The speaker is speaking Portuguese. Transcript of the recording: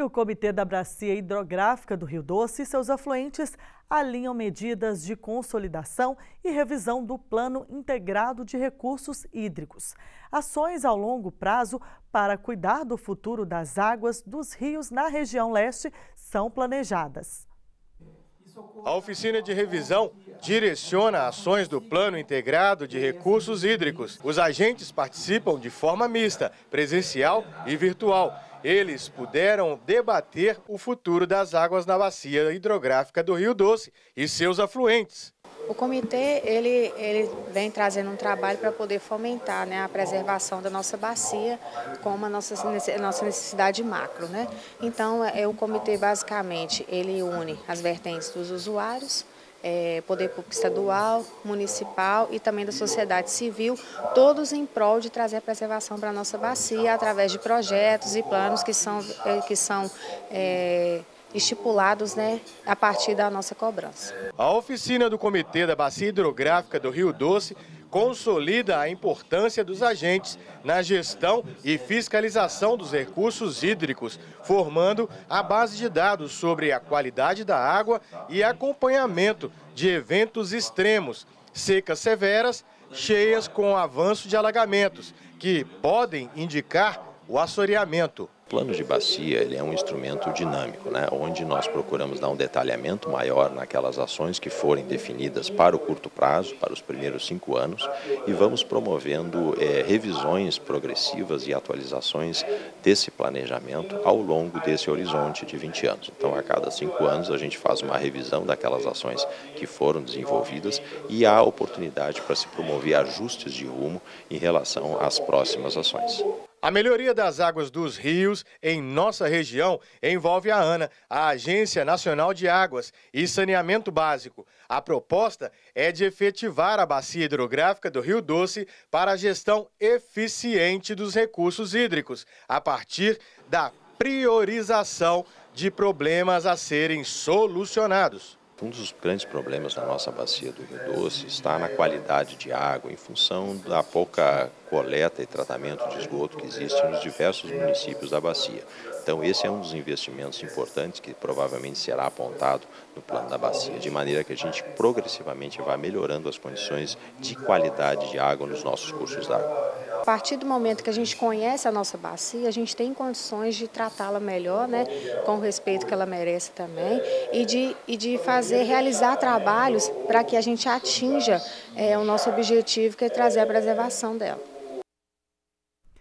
E o Comitê da Bacia Hidrográfica do Rio Doce e seus afluentes alinham medidas de consolidação e revisão do Plano Integrado de Recursos Hídricos. Ações ao longo prazo para cuidar do futuro das águas dos rios na região leste são planejadas. A oficina de revisão direciona ações do Plano Integrado de Recursos Hídricos. Os agentes participam de forma mista, presencial e virtual eles puderam debater o futuro das águas na bacia hidrográfica do Rio Doce e seus afluentes. O comitê ele, ele vem trazendo um trabalho para poder fomentar né, a preservação da nossa bacia como a nossa, nossa necessidade macro. Né? Então, é, o comitê basicamente ele une as vertentes dos usuários, é, poder público estadual, municipal e também da sociedade civil, todos em prol de trazer preservação para a nossa bacia através de projetos e planos que são, é, que são é, estipulados né, a partir da nossa cobrança. A oficina do Comitê da Bacia Hidrográfica do Rio Doce consolida a importância dos agentes na gestão e fiscalização dos recursos hídricos, formando a base de dados sobre a qualidade da água e acompanhamento de eventos extremos, secas severas, cheias com avanço de alagamentos, que podem indicar o assoreamento plano de bacia ele é um instrumento dinâmico, né, onde nós procuramos dar um detalhamento maior naquelas ações que forem definidas para o curto prazo, para os primeiros cinco anos, e vamos promovendo é, revisões progressivas e atualizações desse planejamento ao longo desse horizonte de 20 anos. Então, a cada cinco anos, a gente faz uma revisão daquelas ações que foram desenvolvidas e há oportunidade para se promover ajustes de rumo em relação às próximas ações. A melhoria das águas dos rios em nossa região envolve a ANA, a Agência Nacional de Águas e Saneamento Básico. A proposta é de efetivar a bacia hidrográfica do Rio Doce para a gestão eficiente dos recursos hídricos, a partir da priorização de problemas a serem solucionados. Um dos grandes problemas da nossa bacia do Rio Doce está na qualidade de água, em função da pouca coleta e tratamento de esgoto que existe nos diversos municípios da bacia. Então, esse é um dos investimentos importantes que provavelmente será apontado no plano da bacia, de maneira que a gente progressivamente vá melhorando as condições de qualidade de água nos nossos cursos d'água. A partir do momento que a gente conhece a nossa bacia, a gente tem condições de tratá-la melhor, né, com o respeito que ela merece também, e de, e de fazer, realizar trabalhos para que a gente atinja é, o nosso objetivo, que é trazer a preservação dela.